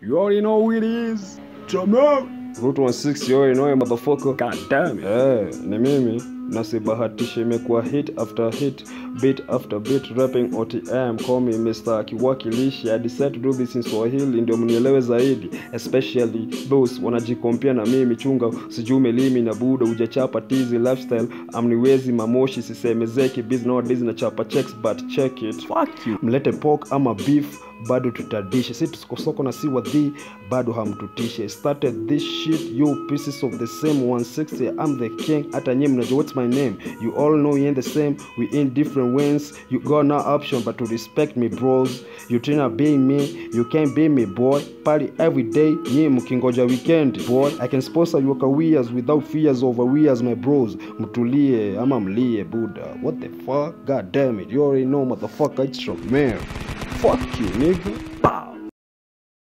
You already know who it is. Jamal. Route 16, you already know it, motherfucker. God damn it. Eh, ni mimi nasibahatisha imekuwa hit after hit beat after beat rapping OTM call me Mr. kiwakilishi I decide to do this in Swahili ndio mnielewe zaidi especially those wanajikompia na mimi chunga sijui umelimi na buda ujachapa tizi lifestyle amniwezi mamoshi sisemezeki biz nowadays na chapa checks but check it Fuck you. mlete pork ama beef bado tutadishe si tusikosoko na si wadhi bado hamtutishe started this shit you pieces of the same 160 i'm the king. Hata nyie mnajua what's my name? You all know we ain't the same. We in different ways. You got no option but to respect me bros. You tryna be me. You can't be me boy. Party every day nyie mkingoja weekend boy. I can sponsor your careers without fears over wears my bros. Mtulie ama mlie buda what the fuck? God damn it. You already know motherfucker. It's from man Fuck you, nigga. Pow.